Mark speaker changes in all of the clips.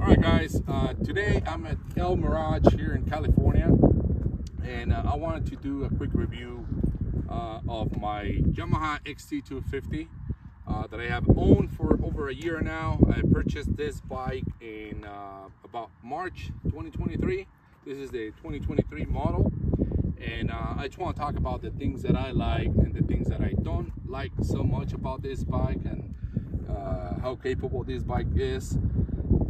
Speaker 1: All right, guys. Uh, today I'm at El Mirage here in California, and uh, I wanted to do a quick review uh, of my Yamaha XT250 uh, that I have owned for over a year now. I purchased this bike in uh, about March 2023. This is the 2023 model, and uh, I just want to talk about the things that I like and the things that I don't like so much about this bike and how capable this bike is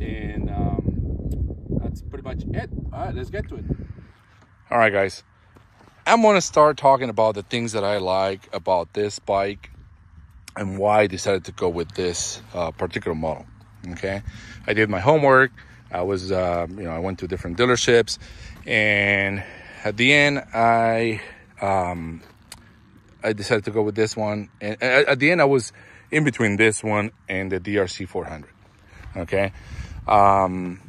Speaker 1: and um, that's pretty much it. All right let's get to it. All right guys. I'm going to start talking about the things that i like about this bike and why i decided to go with this uh, particular model okay? I did my homework. I was uh, you know i went to different dealerships. And at the end i um, i decided to go with this one. And at the end i was in between this one and the DRZ 400 okay um,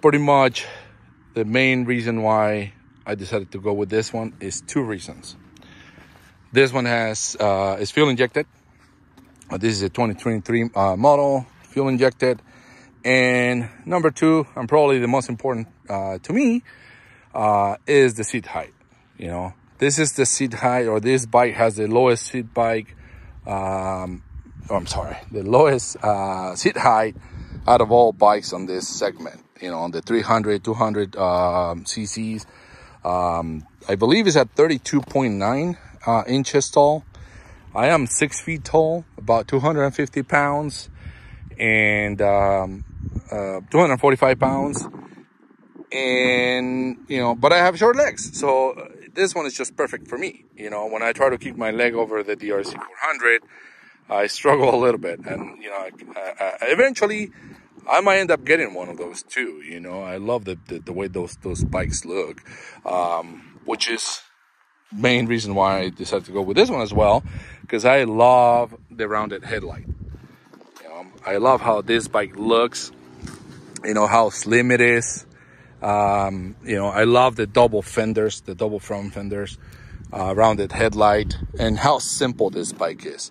Speaker 1: pretty much the main reason why I decided to go with this one is two reasons. This one has uh, is fuel injected. Uh, this is a 2023 uh, model, fuel injected. And number two, and probably the most important uh, to me, uh, is the seat height. You know, this is the seat height, or this bike has the lowest seat bike. Um, oh, I'm sorry, the lowest uh, seat height out of all bikes on this segment, you know, on the 300, 200 um, cc's. Um, I believe it's at 32.9 uh, inches tall. I am six feet tall, about 250 pounds and um, uh, 245 pounds. And, you know, but I have short legs. So this one is just perfect for me. You know, when I try to keep my leg over the DRZ 400, I struggle a little bit. And, you know, I, I, eventually I might end up getting one of those too. You know, I love the, the, the way those, those bikes look, um, which is main reason why I decided to go with this one as well, because I love the rounded headlight. You know, I love how this bike looks, you know, how slim it is. Um, you know, I love the double fenders, the double front fenders, uh, rounded headlight, and how simple this bike is.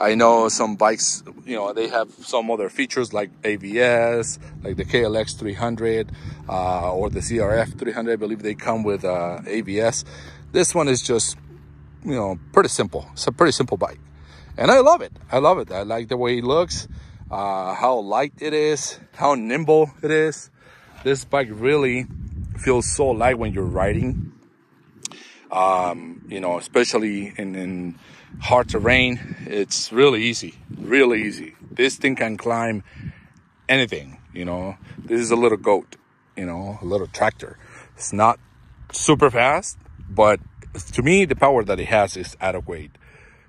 Speaker 1: I know some bikes, you know, they have some other features like ABS, like the KLX 300 uh, or the CRF 300. I believe they come with uh, ABS. This one is just, you know, pretty simple. It's a pretty simple bike. And I love it. I love it. I like the way it looks, uh, how light it is, how nimble it is. This bike really feels so light when you're riding. Um, you know, especially in, in hard terrain. It's really easy, really easy. This thing can climb anything, you know. This is a little goat, you know, a little tractor. It's not super fast, but to me, the power that it has is adequate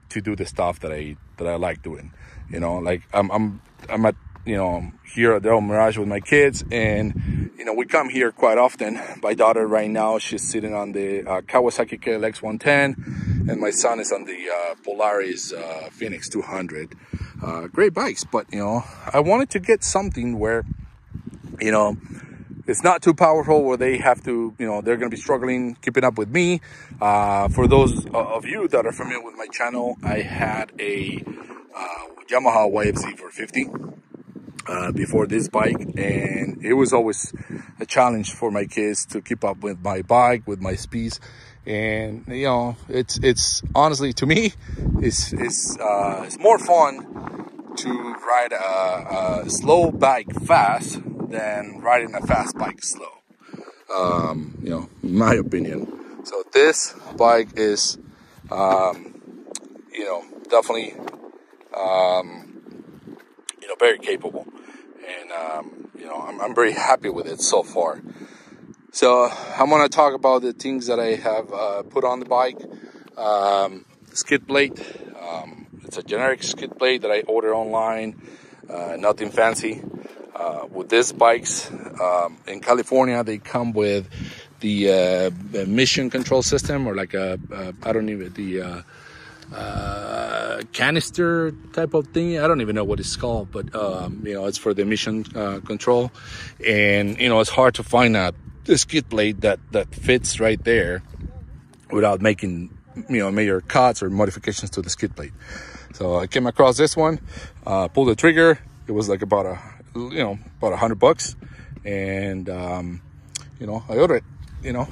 Speaker 1: to do the stuff that I that I like doing. You know, like I'm I'm I'm at you know here at the Mirage with my kids, and you know we come here quite often. My daughter right now she's sitting on the uh, Kawasaki KLX 110 and my son is on the uh, Polaris uh, Phoenix 200. Uh, great bikes, but you know, I wanted to get something where, you know, it's not too powerful where they have to, you know, they're going to be struggling keeping up with me. Uh, for those of you that are familiar with my channel, I had a uh, Yamaha YFZ 450 uh, before this bike and it was always a challenge for my kids to keep up with my bike with my speeds and you know it's it's honestly to me it's it's uh, it's more fun to ride a, a, slow bike fast than riding a fast bike slow. Um, you know my opinion. So this bike is um, you know definitely um, you know very capable and um, you know I'm, I'm very happy with it so far so I'm gonna talk about the things that I have uh, put on the bike. Um, skid plate. Um, it's a generic skid plate that I order online. Uh, nothing fancy. Uh, with these bikes um, in California, they come with the uh, emission control system or like a a I don't even the uh, canister type of thing. I don't even know what it's called, but um, you know, it's for the emission uh, control. And you know, it's hard to find that the skid plate that that fits right there without making you know major cuts or modifications to the skid plate so i came across this one uh, pulled the trigger it was like about a you know, about a hundred bucks. And, um, you know, I ordered it, you know.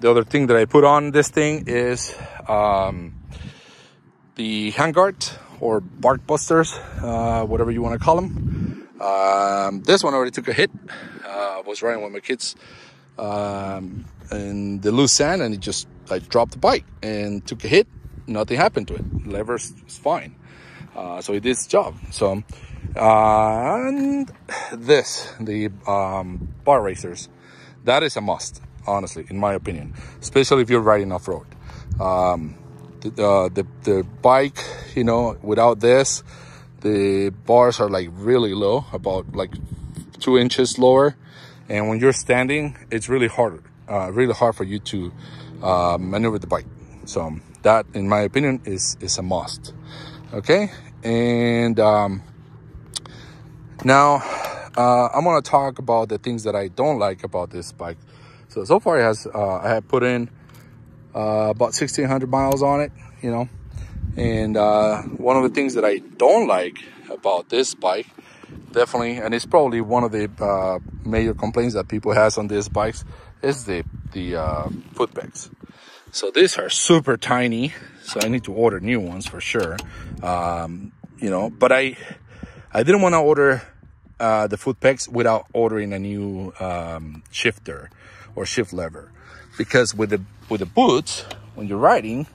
Speaker 1: The other thing that I put on this thing is, um, the handguard or bark busters, uh, whatever you want to call them. Um, this one already took a hit. Uh, I was riding with my kids um, in the loose sand and it just, I dropped the bike and took a hit. Nothing happened to it. Levers is fine. Uh, so it did its job. So, uh, and this, the um, bar risers, that is a must, honestly, in my opinion, especially if you're riding off road. Um, uh, the, the bike, you know, without this, the bars are like really low, about like two inches lower. And when you're standing, it's really hard, uh, really hard for you to uh, maneuver the bike. So that, in my opinion, is is a must. Okay, and um, now uh, I'm gonna talk about the things that I don't like about this bike. So so far, it has uh, I have put in uh, about 1600 miles on it, you know. And uh, one of the things that I don't like about this bike, definitely, and it's probably one of the uh, major complaints that people has on these bikes, is the the uh, foot pegs. So these are super tiny, so I need to order new ones for sure. Um, you know, but I I didn't want to order uh, the foot pegs without ordering a new um, shifter or shift lever because with the with the boots when you're riding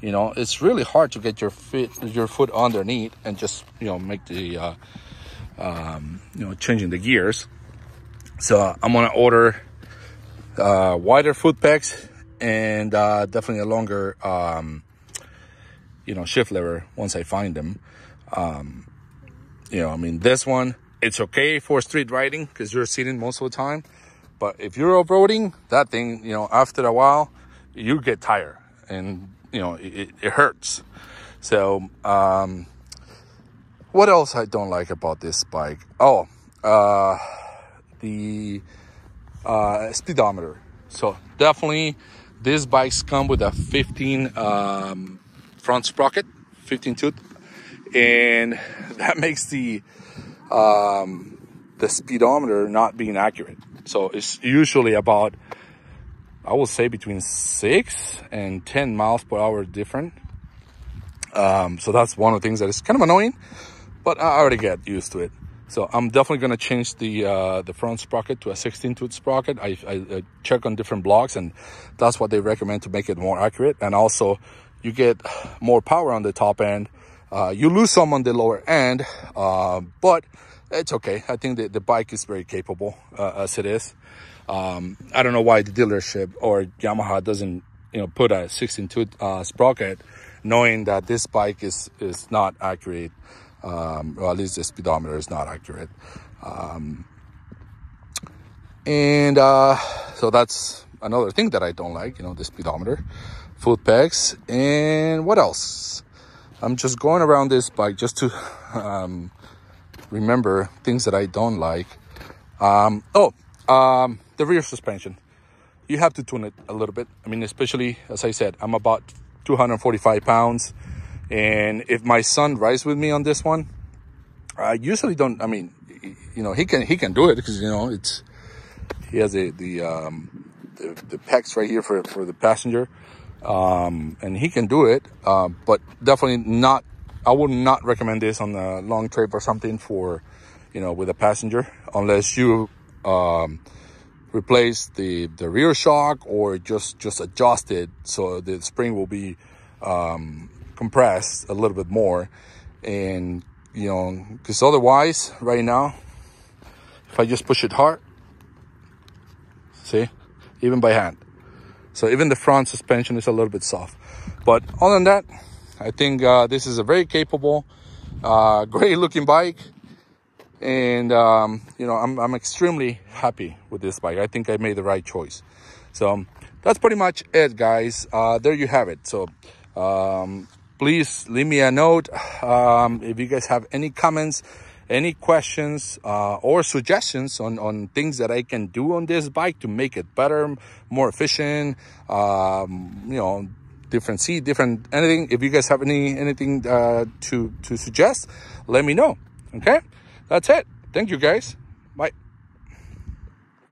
Speaker 1: you know it's really hard to get your feet your foot underneath and just you know make the uh, um, you know changing the gears. So i'm gonna order uh, wider foot pegs and uh, definitely a longer um, you know shift lever once i find them. Um, you know i mean this one it's okay for street riding because you're sitting most of the time but if you're off-roading, that thing, you know, after a while, you get tired and, you know, it, it hurts. So, um, what else I don't like about this bike? Oh, uh, the uh, speedometer. So definitely these bikes come with a 15 um, front sprocket, 15 tooth, and that makes the um, the speedometer not being accurate. So it's usually about, I would say between six and 10 miles per hour different. Um, so that's one of the things that is kind of annoying, but I already get used to it. So I'm definitely going to change the uh, the front sprocket to a 16 tooth sprocket. I, I, I, check on different blocks and that's what they recommend to make it more accurate. And also you get more power on the top end. Uh, you lose some on the lower end, uh, but it's okay. I think the, the bike is very capable uh, as it is. Um, I don't know why the dealership or Yamaha doesn't, you know, put a 16 tooth uh, sprocket, knowing that this bike is is not accurate, um, or at least the speedometer is not accurate. Um, and uh, so that's another thing that I don't like, you know, the speedometer, foot pegs, and what else? I'm just going around this bike just to um, remember things that I don't like. Um, oh, um, the rear suspension. You have to tune it a little bit. I mean, especially as I said, I'm about 245 pounds. And if my son rides with me on this one, I usually don't, I mean, you know, he can, he can do it because, you know, it's, he has a, the, um, the, the pegs right here for, for the passenger. Um, and he can do it, uh, but definitely not I would not recommend this on a long trip or something for, you know, with a passenger, unless you um, replace the, the rear shock or just, just adjust it so the spring will be um, compressed a little bit more. And, you know, because otherwise, right now, if I just push it hard, see, even by hand. So even the front suspension is a little bit soft. But other than that, I think uh, this is a very capable, uh, great looking bike. And, um, you know, I'm, I'm extremely happy with this bike. I think I made the right choice. So um, that's pretty much it, guys. Uh, there you have it. So um, please leave me a note. Um, if you guys have any comments, any questions uh, or suggestions on, on things that I can do on this bike to make it better, more efficient, um, you know, different seat, different anything. If you guys have any anything uh, to to suggest, let me know. Okay, that's it. thank you guys. Bye.